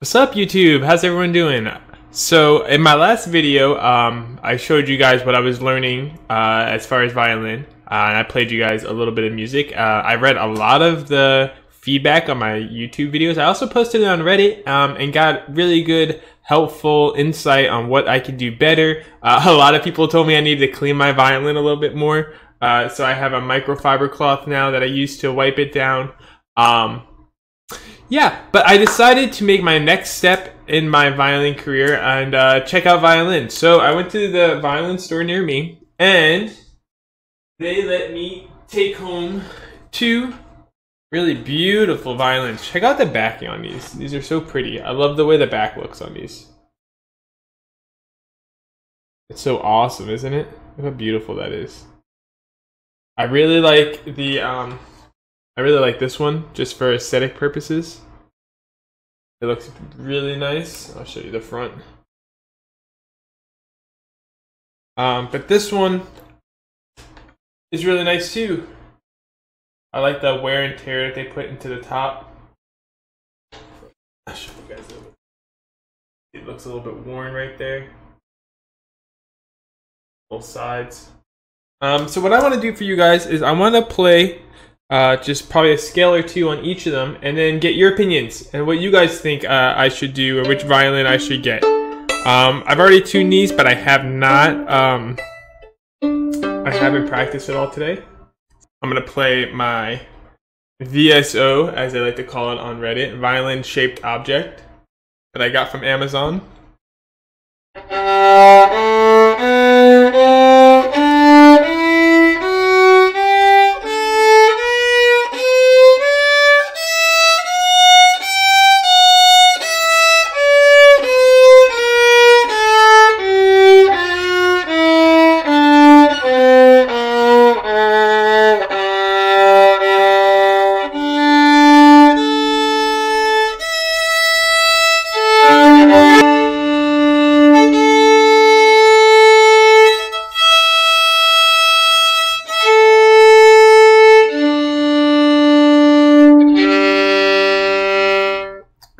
What's up YouTube? How's everyone doing? So in my last video, um, I showed you guys what I was learning uh, as far as violin, uh, and I played you guys a little bit of music. Uh, I read a lot of the feedback on my YouTube videos. I also posted it on Reddit um, and got really good, helpful insight on what I could do better. Uh, a lot of people told me I needed to clean my violin a little bit more, uh, so I have a microfiber cloth now that I use to wipe it down. Um, yeah, but I decided to make my next step in my violin career and uh, check out violin. So I went to the violin store near me, and they let me take home two really beautiful violins. Check out the backing on these. These are so pretty. I love the way the back looks on these. It's so awesome, isn't it? Look how beautiful that is. I really like the um I really like this one just for aesthetic purposes. It looks really nice. I'll show you the front. Um, but this one is really nice too. I like the wear and tear that they put into the top. I'll show you guys a little bit. It looks a little bit worn right there. Both sides. Um, so what I want to do for you guys is I want to play uh, just probably a scale or two on each of them, and then get your opinions and what you guys think uh, I should do or which violin I should get. Um, I've already tuned these, but I have not. Um, I haven't practiced at all today. I'm gonna play my VSO, as they like to call it on Reddit, violin shaped object that I got from Amazon.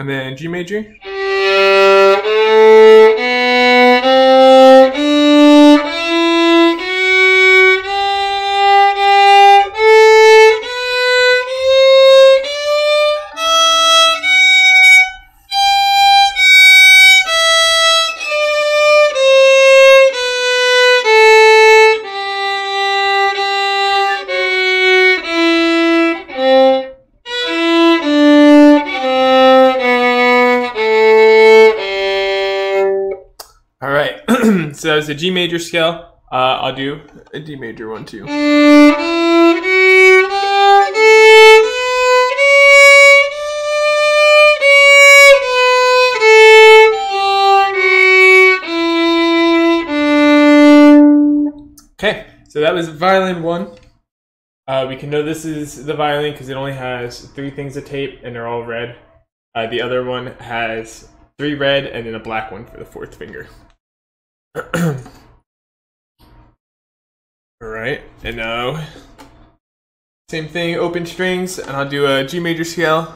And then G major. So that's a G major scale. Uh, I'll do a D major one too. Okay, so that was violin one. Uh, we can know this is the violin because it only has three things of tape and they're all red. Uh, the other one has three red and then a black one for the fourth finger. All right, and now same thing, open strings, and I'll do a G major scale,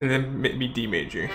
and then maybe D major.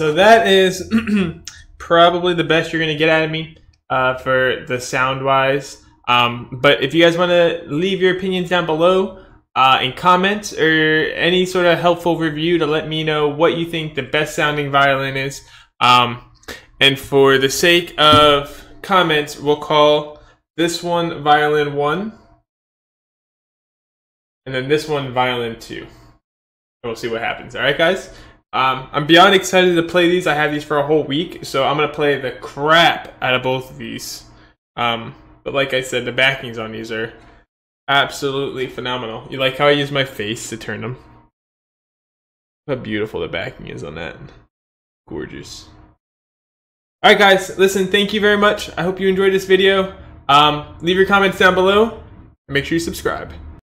So that is probably the best you're gonna get out of me uh, for the sound wise. Um, but if you guys want to leave your opinions down below uh, in comments or any sort of helpful review to let me know what you think the best sounding violin is, Um, and for the sake of comments, we'll call this one violin 1, and then this one violin 2. And we'll see what happens. All right, guys? Um, I'm beyond excited to play these. I have these for a whole week, so I'm to play the crap out of both of these. Um, but like I said, the backings on these are absolutely phenomenal. You like how I use my face to turn them? How beautiful the backing is on that. Gorgeous. Alright guys, listen, thank you very much. I hope you enjoyed this video. Um, leave your comments down below. And make sure you subscribe.